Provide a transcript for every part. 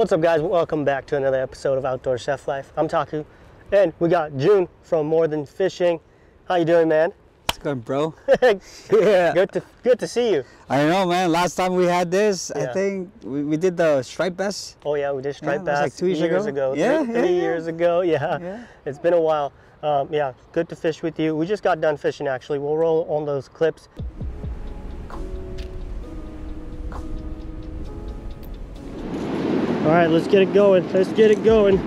What's up guys? Welcome back to another episode of Outdoor Chef Life. I'm Taku and we got Jun from More Than Fishing. How you doing man? It's good bro. yeah. Good to good to see you. I know man, last time we had this, Yeah. I think we, we did the striped bass. Oh yeah, we did striped that was like bass two years ago. Yeah, three, yeah, three yeah. years ago. Yeah. Yeah. it's been a while. Um, yeah, good to fish with you. We just got done fishing actually. We'll roll on those clips. All right, let's get it going. Let's get it going.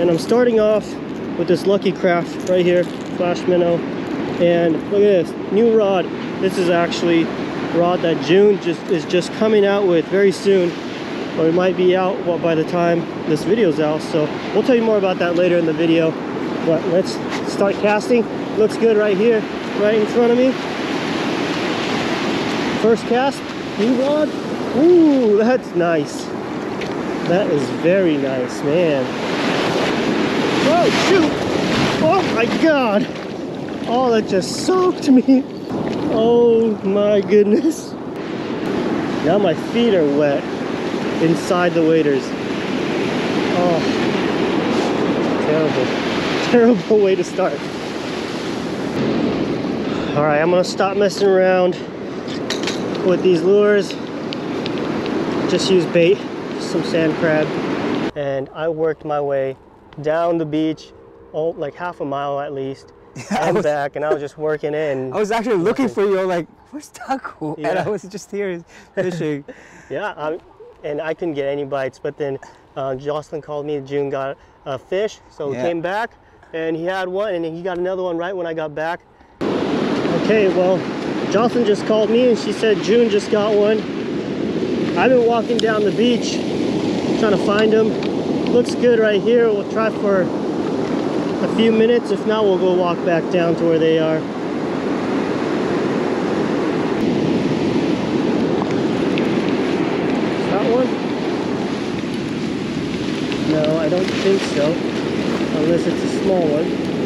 And I'm starting off with this Lucky Craft right here, Flash Minnow. And look at this, new rod. This is actually rod that Jun just is just coming out with very soon. Or it might be out well, by the time this video's out. So we'll tell you more about that later in the video. But let's start casting. Looks good right here, right in front of me. First cast, new rod. Ooh, that's nice. That is very nice, man. Oh, shoot. Oh my God. Oh, that just soaked me. Oh my goodness. Now my feet are wet inside the waders. Oh, terrible, terrible way to start. All right, I'm gonna stop messing around with these lures. Just use bait, some sand crab. And I worked my way down the beach, oh, like half a mile at least, I and was- back, and I was just working in. I was actually looking for you, like, where's Taco? And I was just here fishing. Yeah, I, and I couldn't get any bites. But then uh, Jocelyn called me. Jun got a fish, so Yeah. came back, and he had one, and he got another one right when I got back. Okay, well, Jocelyn just called me, and she said Jun just got one. I've been walking down the beach trying to find them. Looks good right here. We'll try for a few minutes. If not, we'll go walk back down to where they are. That one? No, I don't think so. Unless it's a small one.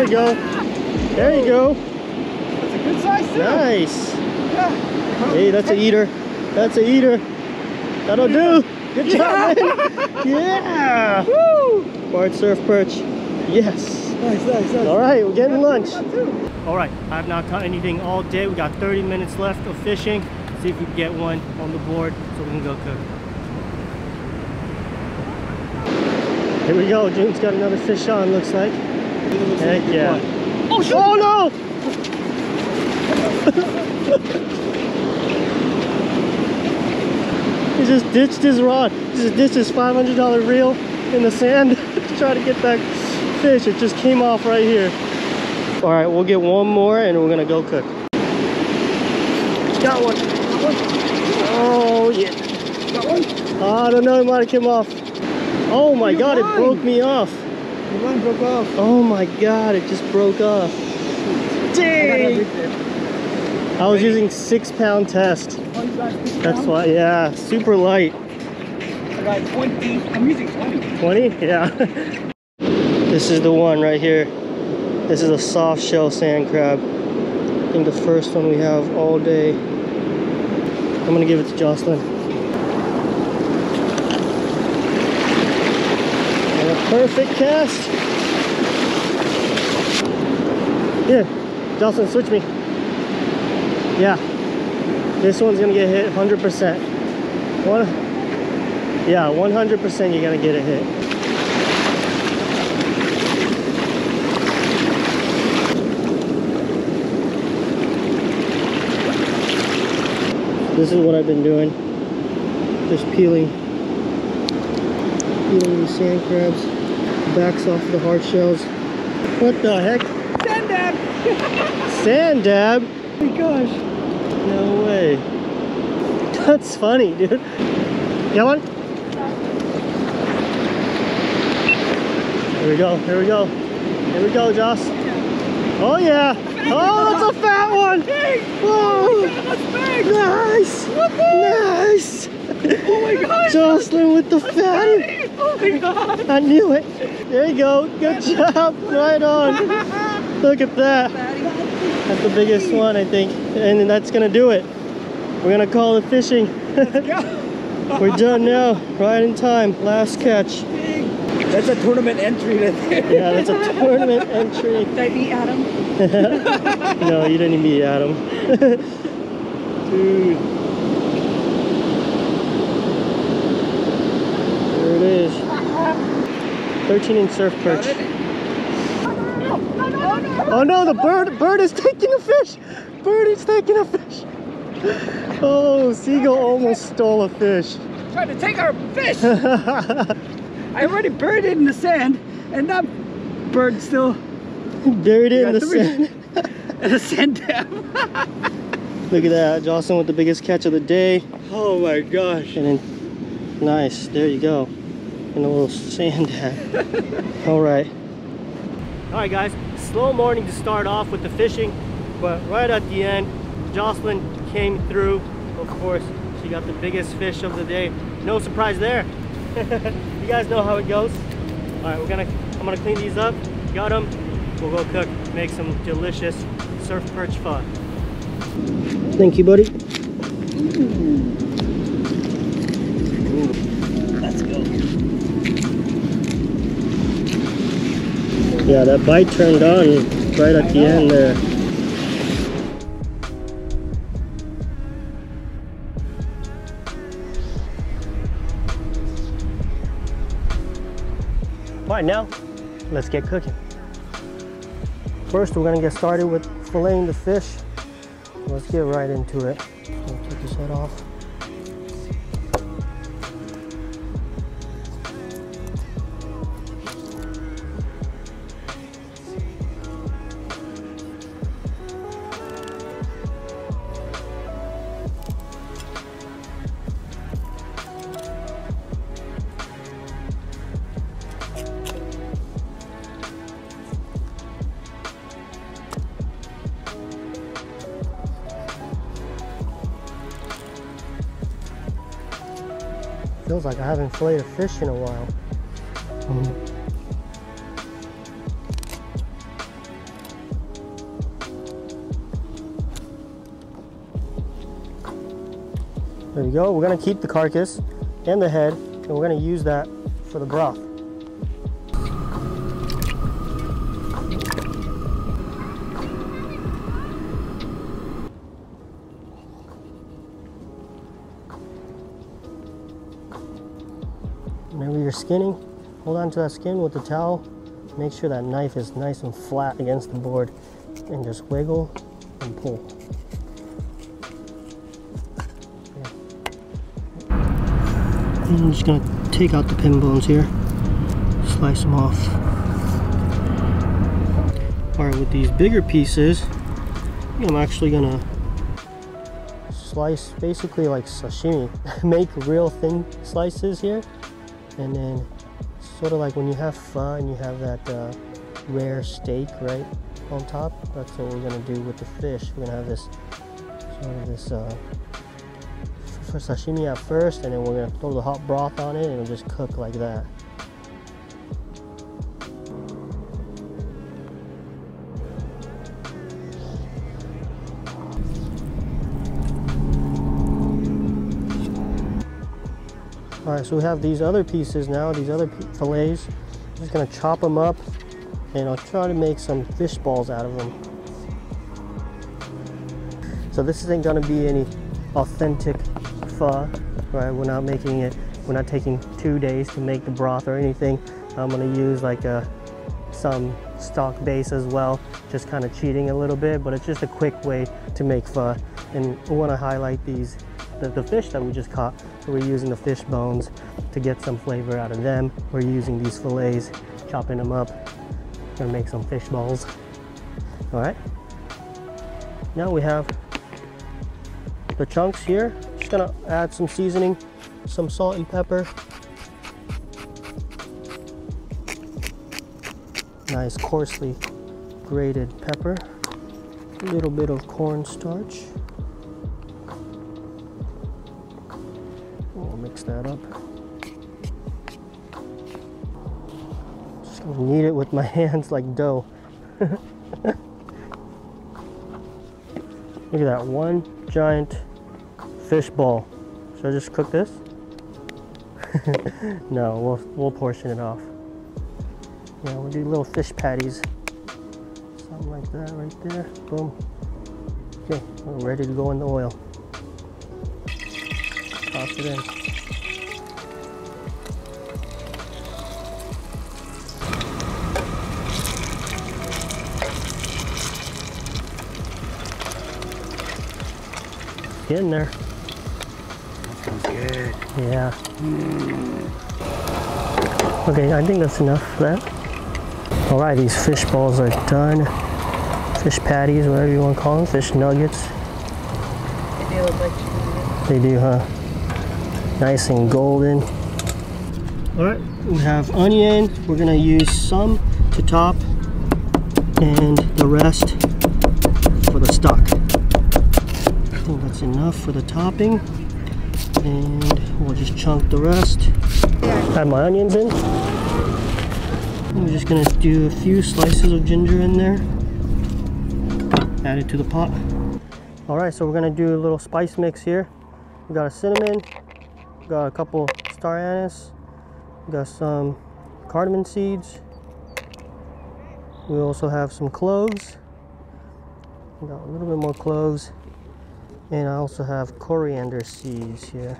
There you go. There you go. It's a good size Nice. Hey, that's a eater. That's a eater. That'll do. Good job, man. Yeah. Woo. Barred surf perch. Yes. Nice, nice, nice. All right, we're getting lunch. All right, I've not caught anything all day. We got 30 minutes left of fishing. See if we can get one on the board so we can go cook. Here we go. Jun's got another fish on, looks like. Heck yeah. Oh, oh no! he just ditched his rod. He just ditched his $500 reel in the sand to try to get that fish. It just came off right here. All right, we'll get one more and we're gonna go cook. Got one. Oh yeah. Got one? I don't know, it might have came off. Oh my You're god, it broke me off. One broke off. Oh my god, it just broke off. Dang! I was using six pound test. That's why, yeah, super light. I got 20. I'm using 20. 20? Yeah. this is the one right here. This is a soft shell sand crab. I think the first one we have all day. I'm gonna give it to Jocelyn. And a perfect cast. Here, Jocelyn, switch me. Yeah. This one's gonna get hit 100%. One, yeah, 100% you're gonna get a hit. This is what I've been doing. Just peeling, peeling these sand crabs, backs off the hard shells. What the heck? Sand dab! Sand dab? Oh my gosh. No way. That's funny, dude. Got one? Here we go, here we go. Here we go, Joss. Oh yeah. Oh, that's a fat one. Whoa. Oh nice. Nice. Oh my god! Jocelyn with the fatty. Oh my god! I knew it. There you go. Good job. Right on. Look at that. That's the biggest one, I think. And that's going to do it. We're going to call it fishing. We're done now. Right in time. Last catch. That's a tournament entry. Yeah, that's a tournament entry. Did I beat Adam? no, you didn't beat Adam. Dude. It is. 13 inch surf perch. Oh no, the bird bird is taking a fish. Bird is taking a fish. Oh, seagull almost stole a fish. Trying to take our fish. I already buried it in the sand, and that bird still Buried it in the three. sand. at a sand dab. Look at that, Jocelyn with the biggest catch of the day. Oh my gosh. And then, nice, there you go. In a little sand dab. All right. All right, guys, slow morning to start off with the fishing, but right at the end, Jocelyn came through. Of course, she got the biggest fish of the day. No surprise there. you guys know how it goes. All right, we're gonna, I'm gonna clean these up. Got them. We'll go cook, make some delicious surf perch pho. Thank you, buddy. Mm. Let's Yeah, that bite turned on right at the end there. All right, now let's get cooking. First, we're gonna get started with filleting the fish. Let's get right into it. I'll take his head off. Feels like I haven't filleted a fish in a while. Mm. There we go. We're gonna keep the carcass and the head, and we're gonna use that for the broth. You're skinning, hold on to that skin with the towel. Make sure that knife is nice and flat against the board and just wiggle and pull. And I'm just gonna take out the pin bones here, slice them off. All right, with these bigger pieces, I'm actually gonna slice basically like sashimi. Make real thin slices here and then sort of like when you have pho and you have that uh, rare steak right on top. That's what we're gonna do with the fish. We're gonna have this sort of this uh, for sashimi at first and then we're gonna throw the hot broth on it and it'll just cook like that All right, so we have these other pieces now, these other fillets. I'm just gonna chop them up and I'll try to make some fish balls out of them. So this isn't gonna be any authentic pho, right? We're not making it, we're not taking two days to make the broth or anything. I'm gonna use like a, some stock base as well, just kind of cheating a little bit, but it's just a quick way to make pho. And we wanna highlight these the, the fish that we just caught. So we're using the fish bones to get some flavor out of them. We're using these fillets, chopping them up. Gonna make some fish balls. All right. Now we have the chunks here. Just gonna add some seasoning, some salt and pepper. Nice coarsely grated pepper. A little bit of cornstarch. That up. Just gonna knead it with my hands like dough. Look at that, one giant fish ball. Should I just cook this? no, we'll, we'll portion it off. Yeah, we'll do little fish patties. Something like that right there. Boom. Okay, we're ready to go in the oil. Toss it in. Getting there. Sounds good. Yeah. Okay, I think that's enough for that. All right, these fish balls are done. Fish patties, whatever you want to call them, fish nuggets. They do look like chicken They do, huh? Nice and golden. All right, we have onion. We're gonna use some to top and the rest enough for the topping. And we'll just chunk the rest. Add my onions in. I'm just gonna do a few slices of ginger in there. Add it to the pot. All right, so we're gonna do a little spice mix here. We got a cinnamon, got a couple star anise, got some cardamom seeds. We also have some cloves. Got a little bit more cloves. And I also have coriander seeds here.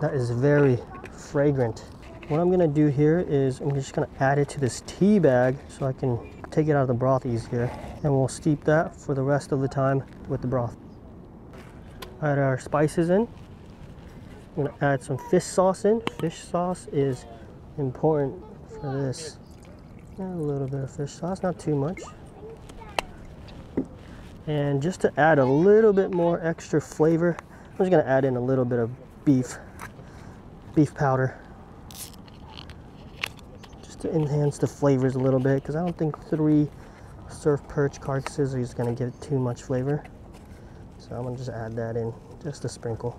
That is very fragrant. What I'm gonna do here is I'm just gonna add it to this tea bag so I can take it out of the broth easier. And we'll steep that for the rest of the time with the broth. Add our spices in. I'm gonna add some fish sauce in. Fish sauce is important for this. Add a little bit of fish sauce, not too much. And just to add a little bit more extra flavor, I'm just gonna add in a little bit of beef, beef powder. Just to enhance the flavors a little bit, because I don't think three surf perch carcasses is gonna give it too much flavor. So I'm gonna just add that in, just a sprinkle.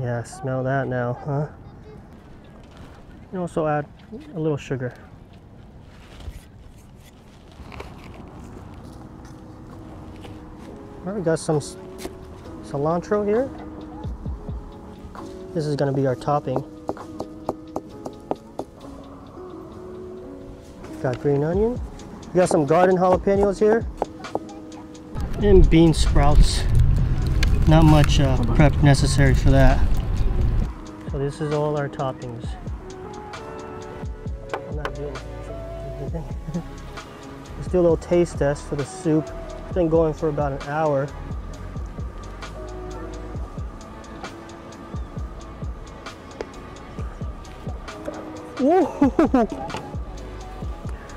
Yeah, smell that now, huh? And also add a little sugar. All right, we got some cilantro here. This is gonna be our topping. Got green onion. We got some garden jalapenos here. And bean sprouts. Not much uh, prep necessary for that. So this is all our toppings. I'm not doing anything. Let's do a little taste test for the soup. Been going for about an hour.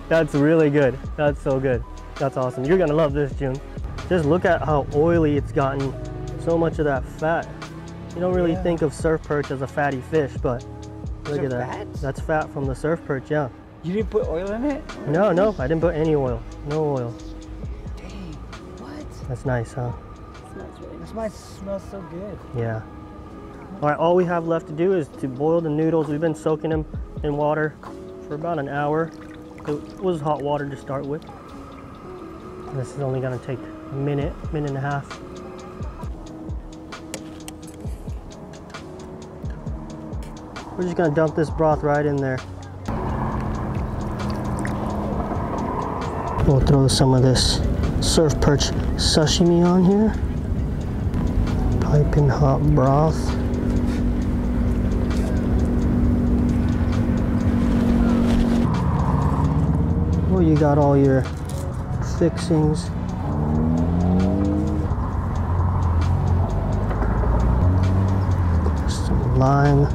That's really good. That's so good. That's awesome. You're gonna love this, Jun. Just look at how oily it's gotten. So much of that fat. You don't really Yeah. think of surf perch as a fatty fish, but look at that. fat? That's fat from the surf perch, yeah. You didn't put oil in it? No, no, I didn't put any oil. No oil. That's nice, huh? Smells really This might smell so good. Yeah. All right, all we have left to do is to boil the noodles. We've been soaking them in water for about an hour. It was hot water to start with. This is only gonna take a minute, minute and a half. We're just gonna dump this broth right in there. We'll throw some of this surf perch sashimi on here. Piping hot broth. Well, you got all your fixings. Some lime. a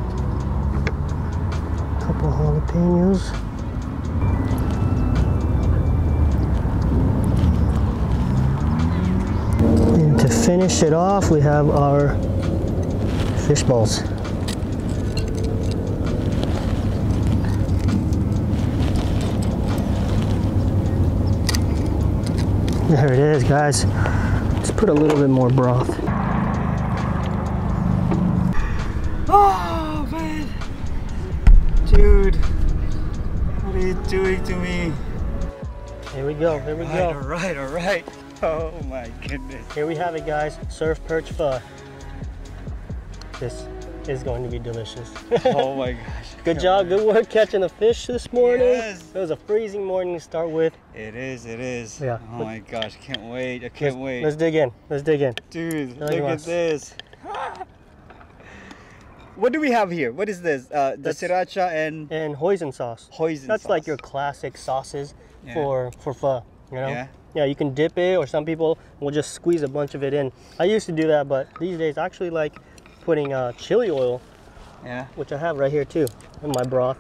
Couple jalapenos. Finish it off, we have our fish balls. There it is, guys. Let's put a little bit more broth. Oh man, dude, what are you doing to me? Here we go. Here we All go. right, all right. Oh my goodness. Here we have it, guys. Surf perch pho. This is going to be delicious. Oh my gosh. Good job. Good work catching the fish this morning. Yes. It was a freezing morning to start with. It is, it is. Yeah. Oh my gosh, can't wait. I can't wait. Let's dig in. Let's dig in. Dude, look at this. what do we have here? What is this? Uh, the sriracha and And hoisin sauce. hoisin That's like your classic sauces Yeah. for for pho. You know. Yeah. Yeah, you can dip it, or some people will just squeeze a bunch of it in. I used to do that, but these days I actually like putting uh, chili oil, Yeah. which I have right here too, in my broth.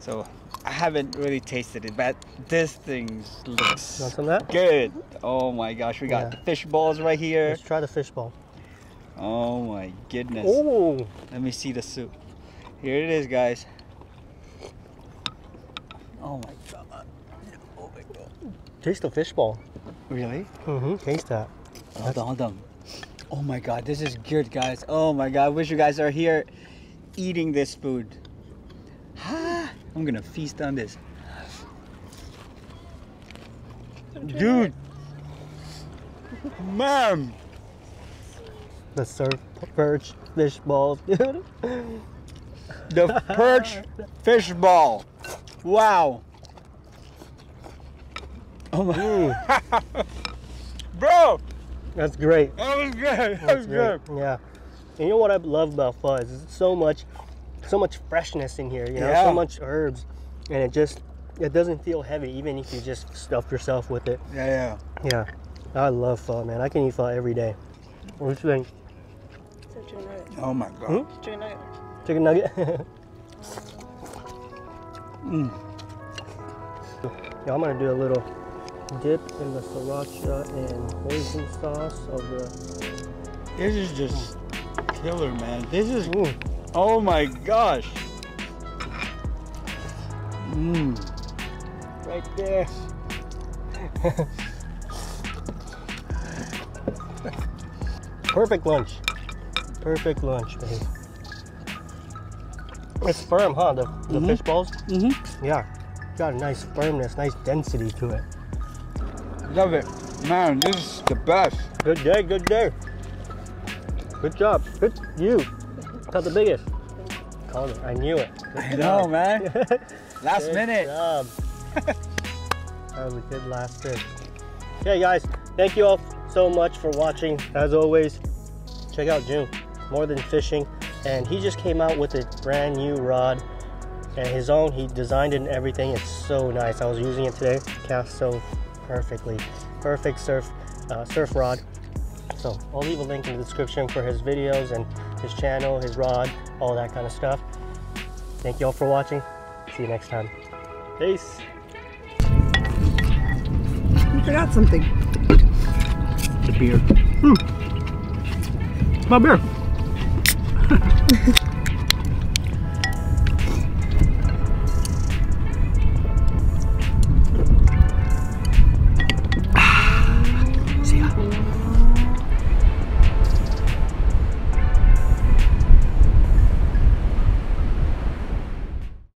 So I haven't really tasted it, but this thing looks You want some of that? good. Oh my gosh, we got Yeah. fish balls right here. Let's try the fish ball. Oh my goodness. Oh. Let me see the soup. Here it is, guys. Oh my god. My god. taste the fish ball. Really? Mm-hmm. Taste that. Hold on, hold on. Oh my god, this is good, guys. Oh my god, I wish you guys are here eating this food. Ah, I'm gonna feast on this. Dude! Man! The surf perch fish balls, dude. The perch fish ball. Wow. Oh my. Mm, Bro! that's great. That was good. That That's was great. good. Yeah. And you know what I love about pho is it's so much, so much freshness in here. You know, Yeah. so much herbs, and it just it doesn't feel heavy even if you just stuff yourself with it. Yeah, yeah. Yeah. I love pho, man. I can eat pho every day. What you think? So chicken nugget. Oh my god. Hmm? Chicken nugget. Chicken nugget? Mm. Yeah, I'm gonna do a little dip in the sriracha and hoisin sauce of the. This is just killer, man. This is. Mm. Oh my gosh. Mmm. Right there. Perfect lunch. Perfect lunch, babe. It's firm, huh? The, the Mhm. fish balls? Mm-hmm. Yeah. Got a nice firmness, nice density to it. Love it. Man, this is the best. Good day, good day. Good job. Good you. Caught the biggest. Called it. I knew it. Good I know, man. Last Good minute. job. that was a good last fish. Okay, guys, thank you all so much for watching. As always, check out Jun, More Than Fishing. And he just came out with a brand new rod and his own. He designed it and everything. It's so nice. I was using it today. Cast so perfectly. Perfect surf, uh, surf rod. So I'll leave a link in the description for his videos and his channel, his rod, all that kind of stuff. Thank you all for watching. See you next time. Peace. You forgot something. The beer. My beer.